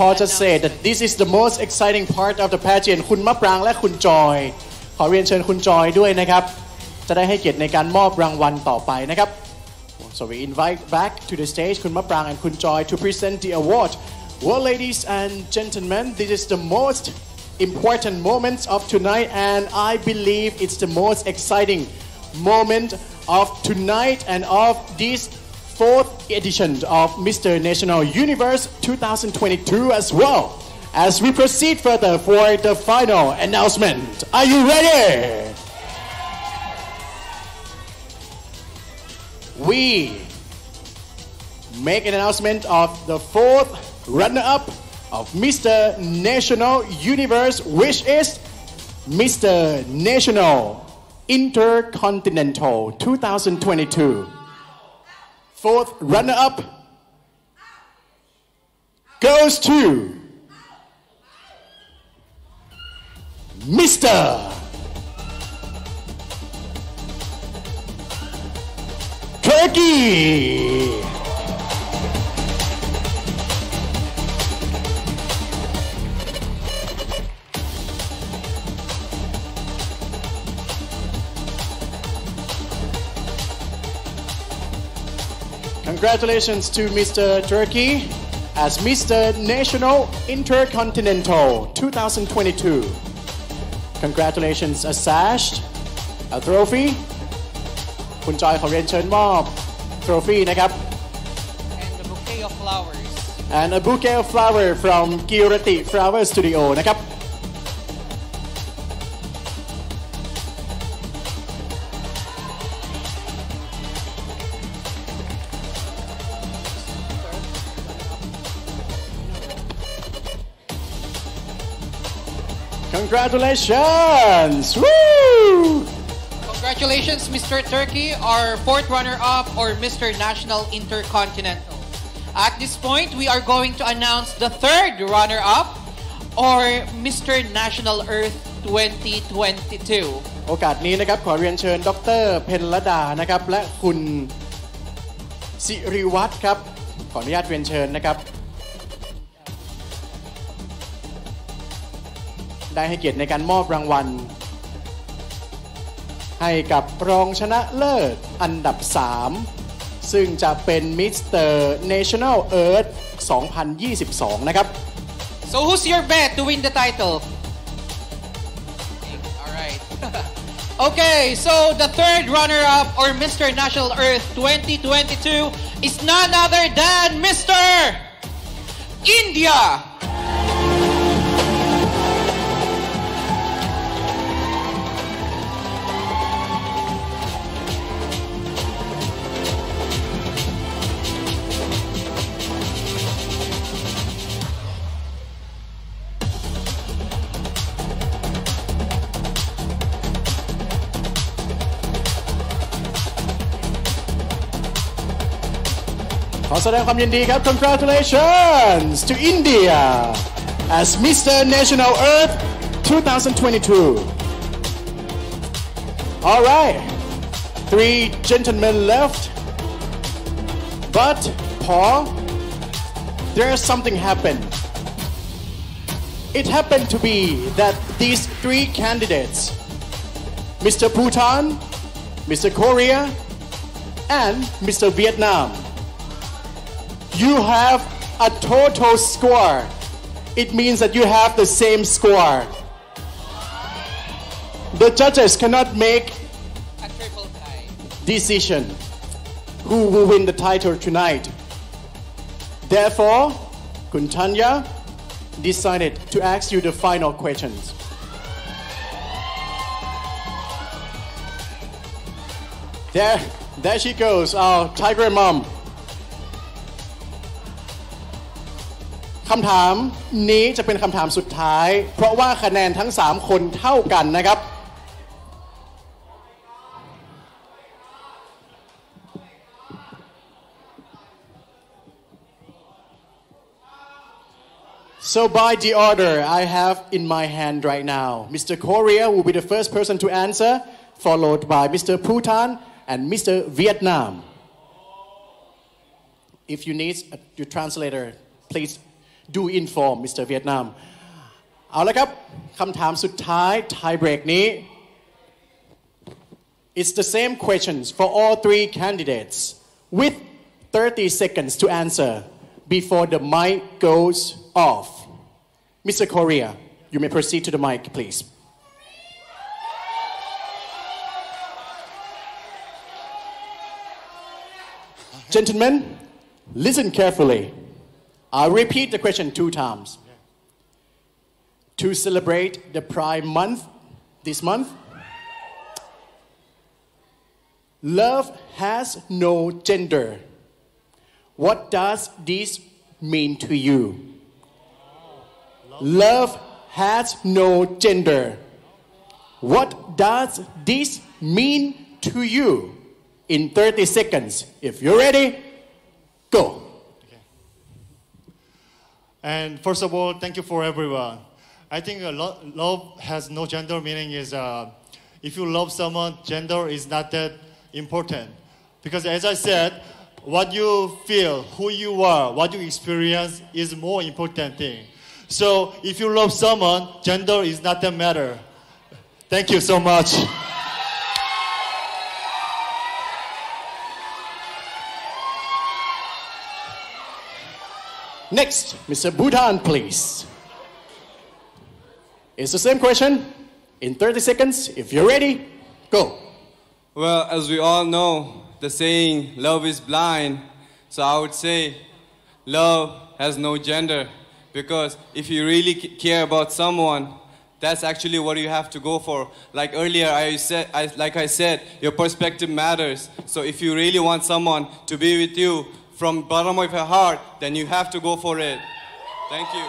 Paul just said that this is the most exciting part of the pageant คุณมะปรางและคุณจอย ขอเรียนเชิญคุณจอยด้วยนะครับ จะได้ให้เกียรติในการมอบรางวัลต่อไปนะครับ So we invite back to the stage คุณมะปราง and คุณจอย to present the award. Well, ladies and gentlemen, this is the most important moments of tonight, and I believe it's the most exciting moment of tonight and of this fourth edition of Mr. National Universe 2022 as well. As we proceed further for the final announcement, are you ready? We make an announcement of the fourth runner-up of Mr. National Universe, which is Mr. National Intercontinental 2022. Fourth runner-up goes to Mr. Turkey. Congratulations to Mr. Turkey as Mr. National Intercontinental 2022. Congratulations, a sash, a trophy. คุณจอยขอเรียนเชิญมอบ trophy นะครับ and a bouquet of flowers. and a bouquet of flower from Kirati Flower Studio นะครับ Congratulations! Woo! Congratulations, Mr. Turkey, our fourth runner-up or Mr. National Intercontinental. At this point, we are going to announce the third runner-up or Mr. National Earth 2022. โอกาสนี้นะครับขอเรียนเชิญดรเพนลดานะครับและคุณสิริวัตรครับ ขออนุญาตเรียนเชิญนะครับ ได้ให้เกียรติในการมอบรางวัล ให้กับรองชนะเลิศอันดับ 3 ซึ่งจะเป็นมิสเตอร์เนชั่นแนลเอิร์ธ2022 นะครับ So who's your bet to win the title? All right. okay, so the third runner-up or Mr. National Earth 2022 is none other than Mr. India. ขอแสดงความยินดีครับ Congratulations to India as Mr. National Earth 2022 All right three gentlemen left but Paul there's something happened it happened to be that these three candidates Mr. Bhutan Mr. Korea and Mr. Vietnam you have a total score. It means that you have the same score. The judges cannot make A triple tie. decision who will win the title tonight. Therefore, Kuntanya decided to ask you the final questions. There, there she goes, our tiger mom. คำถามนี้จะเป็นคำถามสุดท้าย เพราะว่าคะแนนทั้ง 3 คนเท่ากันนะครับ So by the order I have in my hand right now, Mr. Korea will be the first person to answer, followed by Mr. Bhutan and Mr. Vietnam. If you need a, your translator, please do inform Mr. Vietnam เอาละครับคำถามสุดท้าย tie break นี้ It's the same questions for all three candidates with 30 seconds to answer before the mic goes off. Mr. Korea, you may proceed to the mic, please. Gentlemen, listen carefully. I'll repeat the question two times. To celebrate the Pride Month this month, love has no gender. What does this mean to you? Love has no gender. What does this mean to you? In 30 seconds. If you're ready, go. And first of all, thank you for everyone. I think lo- love has no gender meaning is uh, if you love someone, gender is not that important. Because as I said, what you feel, who you are, what you experience is more important thing. So if you love someone, gender is not that matter. Thank you so much. Next, Mr. Bhutan, please. It's the same question. In 30 seconds, if you're ready, go. Well, as we all know, the saying, love is blind. So I would say, love has no gender. Because if you really care about someone, that's actually what you have to go for. Like earlier, I said, I, like I said, your perspective matters. So if you really want someone to be with you from bottom of your heart, then you have to go for it. Thank you.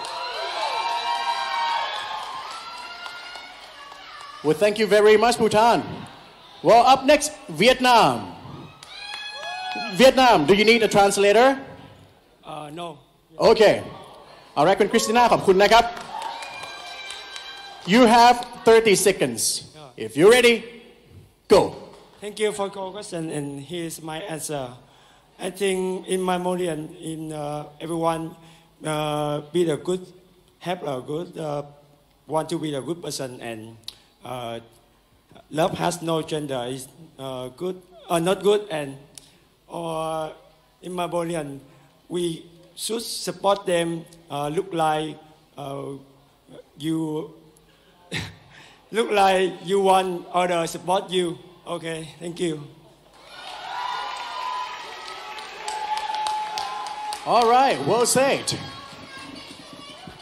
Well, thank you very much, Bhutan. Well, up next, Vietnam. Vietnam, do you need a translator? Uh, no. Okay. เอาละคุณคริสติน่าขอบคุณนะครับ You have 30 seconds. If you're ready, go. Thank you for your question, and here's my answer. I think in my Mongolian, in uh, everyone uh, be the good, have a good, uh, want to be a good person, and uh, love has no gender. Is uh, good or not good, and or in my Mongolian, we should support them. Uh, look like uh, you look like you want others support you. Okay, thank you. All right, well said.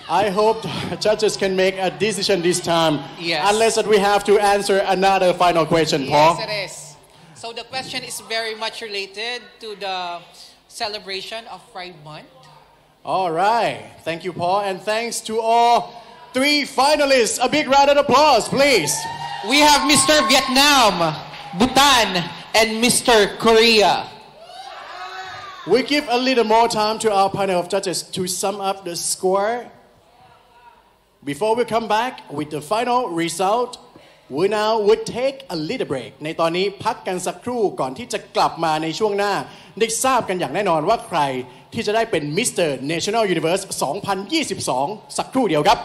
I hope judges can make a decision this time. Yes. Unless that we have to answer another final question, Paul. Yes, it is. So the question is very much related to the celebration of Pride Month. All right. Thank you, Paul. And thanks to all three finalists. A big round of applause, please. We have Mr. Vietnam, Bhutan, and Mr. Korea. We give a little more time to our panel of judges to sum up the score. Before we come back with the final result, we now would take a little break ในตอนนี้พักกันสักครู่ก่อนที่จะกลับมาในช่วงหน้า ได้ทราบกันอย่างแน่นอนว่าใครที่จะได้เป็น Mr. National Universe 2022 สักครู่เดียวครับ